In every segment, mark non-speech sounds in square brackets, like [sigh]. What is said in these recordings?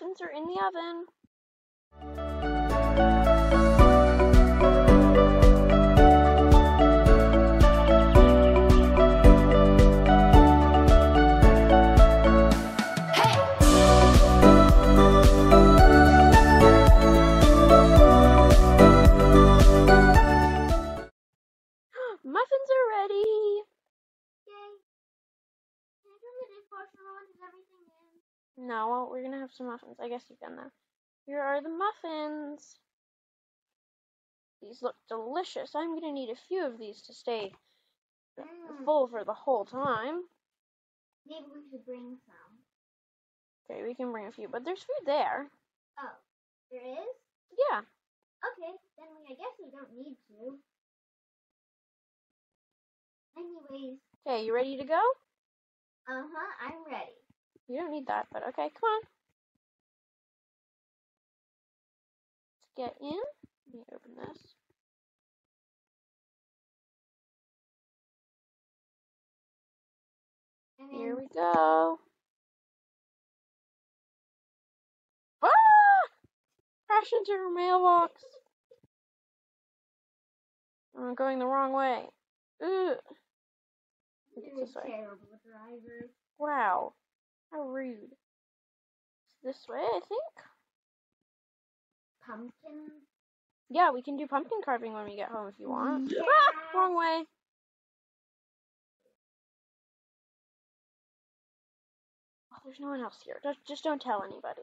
muffins are in the oven. No, we're gonna have some muffins. I guess you've done that. Here are the muffins. These look delicious. I'm gonna need a few of these to stay Mm. full for the whole time. Maybe we should bring some. Okay, we can bring a few, but there's food there. Oh, there is? Yeah. Okay, then we, I guess we don't need to. Anyways, Okay, you ready to go? uh-huh, I'm ready. You don't need that, but okay, come on. Let's get in. Let me open this. And Here we go. Ah! Crash into her mailbox. I'm going the wrong way. Ugh. Look, it's you're this way. Wow. How rude. It's this way, I think. Pumpkin. Yeah, we can do pumpkin carving when we get home if you want. Yeah. Ah, [laughs] wrong way. Oh, there's no one else here. Just, just don't tell anybody.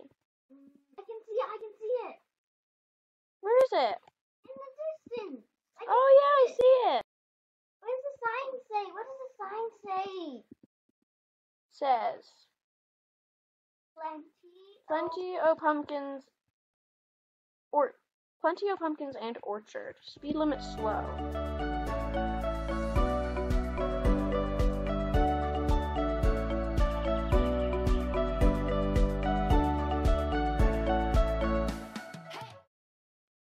I can see it, I can see it. Where is it? In the distance. Oh yeah, I see it. What does the sign say? What does the sign say? Says Plenty. plenty o pumpkins or plenty o pumpkins and orchard. Speed limit slow.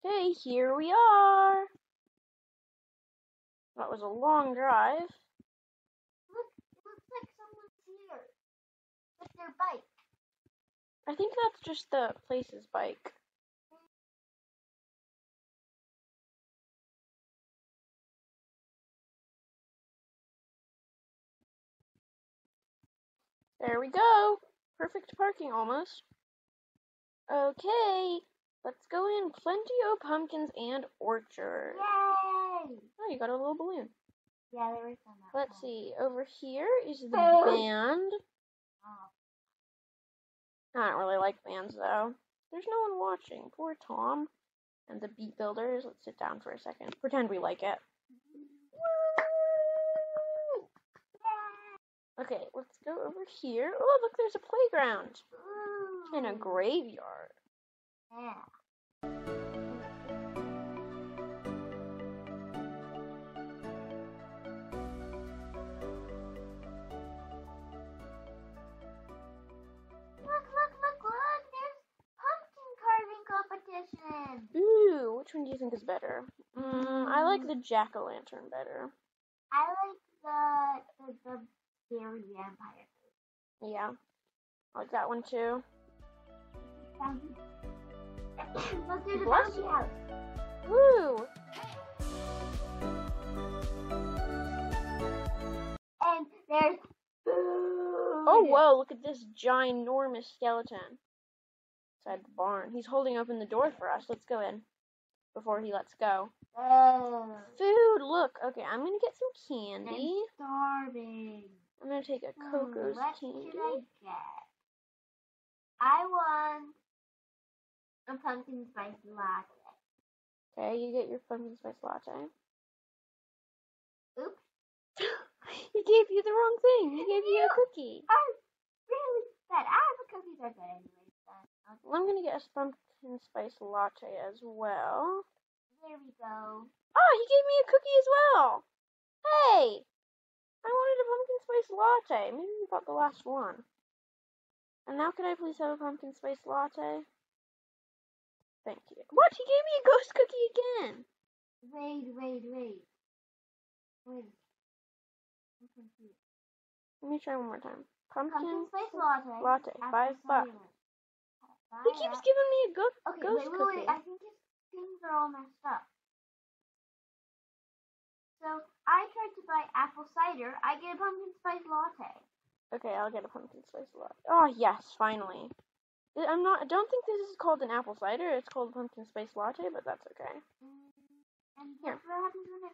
Okay, here we are. That was a long drive. Look, it looks like someone's here. With their bike. I think that's just the place's bike. There we go. Perfect parking almost. Okay, let's go in. Plenty of pumpkins and orchard. Yay! Oh, you got a little balloon. Yeah, there some. Let's one. see. Over here is the Oh. band. Oh. I don't really like fans though. There's no one watching. Poor Tom. And the beat builders. Let's sit down for a second. Pretend we like it. Okay, let's go over here. Oh, look, there's a playground and a graveyard. Yeah. Ooh, which one do you think is better? Mm, I like the jack o' lantern better. I like the the, the scary vampire. Yeah, I like that one too. Look, there's a Bless house. Woo! And there's Oh, whoa, look at this ginormous skeleton inside the barn. He's holding open the door for us. Let's go in before he lets go. Oh, Food, look. Okay, I'm gonna get some candy. I'm starving. I'm gonna take a Hmm, Coco's what candy. should I get? I want a pumpkin spice latte. Okay, you get your pumpkin spice latte. Oops. [gasps] he gave you the wrong thing. He gave you a cookie. I'm really sad. Ah, the cookies are good anyways. Well, I'm gonna get a pumpkin spice latte as well. There we go. Oh, he gave me a cookie as well. Hey, I wanted a pumpkin spice latte. Maybe you got the last one. And now, could I please have a pumpkin spice latte? Thank you. What? He gave me a ghost cookie again. Wait, wait, wait. Wait. Let me try one more time. Pumpkin Pumpkin. spice latte. latte, five bucks. He keeps giving me a good Okay, ghost wait, wait, cookie. wait. I think his things are all messed up. So I tried to buy apple cider. I get a pumpkin spice latte. Okay, I'll get a pumpkin spice latte. Oh yes, finally. I'm not. I don't think this is called an apple cider. It's called a pumpkin spice latte, but that's okay. Mm, And Here. guess what happens when I?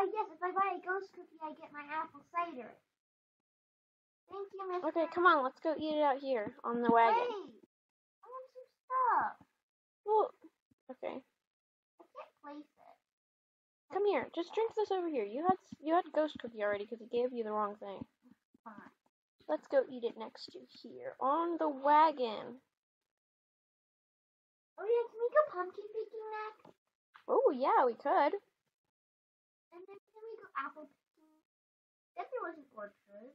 Oh yes, if I buy a ghost cookie, I get my apple cider. Thank you, Miss. Okay, come on, let's go eat it out here on the wagon. Wait, I want some stuff. Well, okay, I can't place it. come here. Just drink this over here. You had you had ghost cookie already because he gave you the wrong thing. Fine. Let's go eat it next to here on the wagon. Oh yeah, can we go pumpkin picking next? Oh yeah, we could. And then can we go apple picking? If there was an orchard.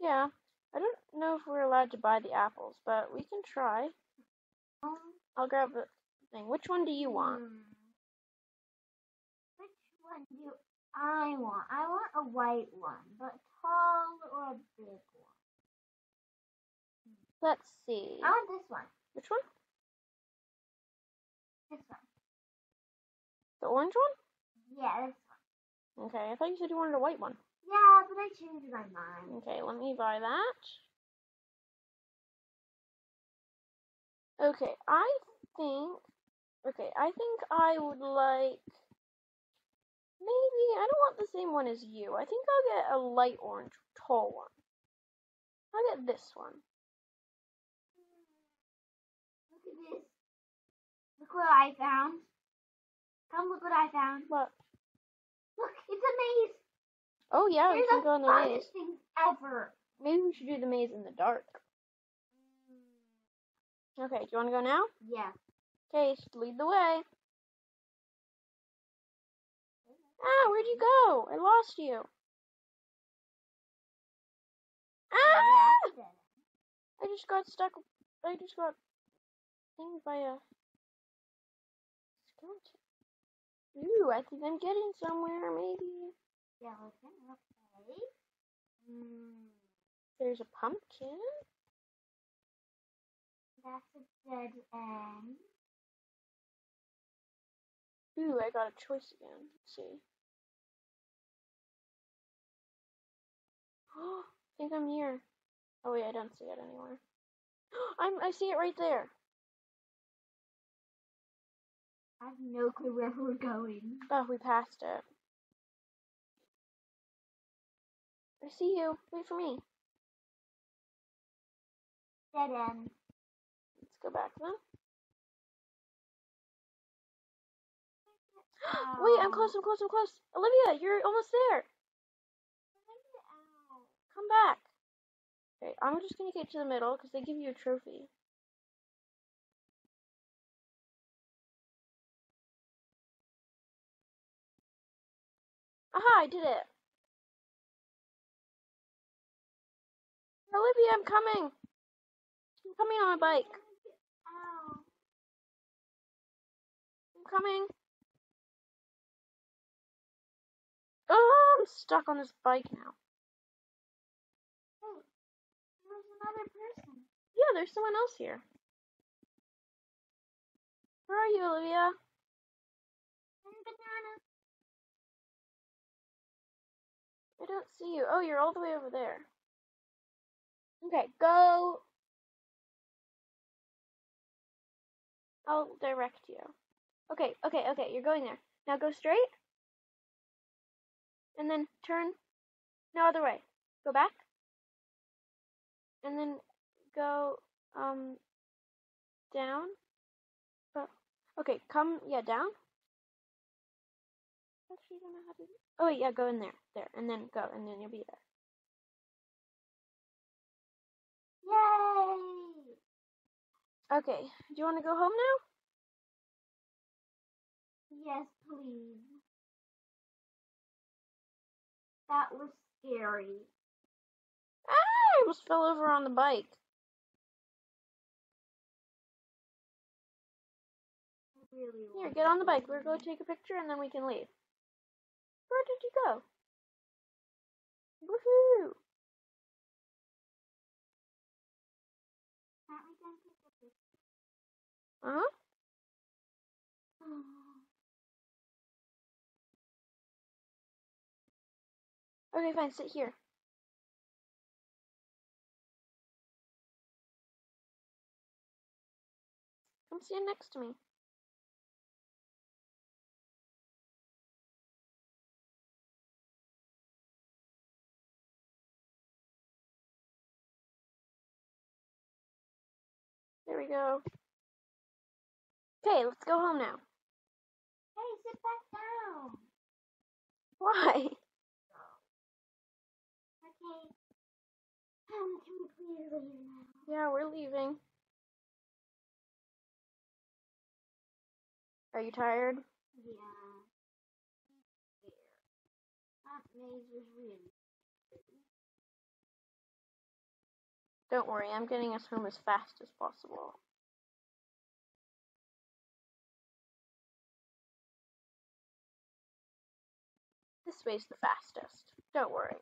Yeah. I don't know if we're allowed to buy the apples, but we can try. Um, I'll grab the thing. Which one do you want? hmm. One do I want? I want a white one, but tall or a big one. Let's see. I want this one. Which one? This one. The orange one? Yeah, this one. Okay, I thought you said you wanted a white one. Yeah, but I changed my mind. Okay, let me buy that. Okay, I think. Okay, I think I would like. Maybe I don't want the same one as you. I think I'll get a light orange, tall one. I'll get this one. Look at this. Look what I found. Come look what I found. What? Look, it's a maze. Oh yeah, we They're can go in the maze. things ever. Maybe we should do the maze in the dark. Okay, do you want to go now? Yeah. Okay, lead the way. Ah, where'd you go? I lost you. Ah! I just got stuck. I just got thinged by a skeleton. Ooh, I think I'm getting somewhere. Maybe Yeah, okay. There's a pumpkin. that's a dead end. Ooh, I got a choice again. Let's see. Oh, [gasps] I think I'm here. Oh wait, I don't see it anywhere. [gasps] I'm. I see it right there. I have no clue where we're going. Oh, we passed it. I see you. Wait for me. Dead end. Let's go back then. [gasps] Wait, I'm close, um, I'm close, I'm close. Olivia, you're almost there. Come back. Okay, I'm just gonna get to the middle because they give you a trophy. Aha, I did it. Olivia, I'm coming. I'm coming on my bike. Oh. I'm coming. Oh, I'm stuck on this bike now. Hey, there's another person. Yeah, there's someone else here. Where are you, Olivia? And banana. I don't see you. Oh, you're all the way over there. Okay, go. I'll direct you. Okay, okay, okay, you're going there. Now go straight. And then turn. No other way. Go back. And then go um down. Okay, come yeah, down. Actually don't know how to Oh wait, yeah, go in there. There. And then go and then you'll be there. Yay! Okay. Do you want to go home now? Yes, please. That was scary. Ah, I almost fell over on the bike. Really Here, get on the bike. We're going to take a picture and then we can leave. Where did you go? Woohoo! Can't we take a picture? Huh? Okay, fine, sit here. Come stand next to me. There we go. Okay, let's go home now. Hey, sit back down. Why? Um, can we please leave now? Yeah, we're leaving. Are you tired? Yeah. Don't worry, I'm getting us home as fast as possible. This way's the fastest. Don't worry.